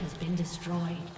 Has been destroyed.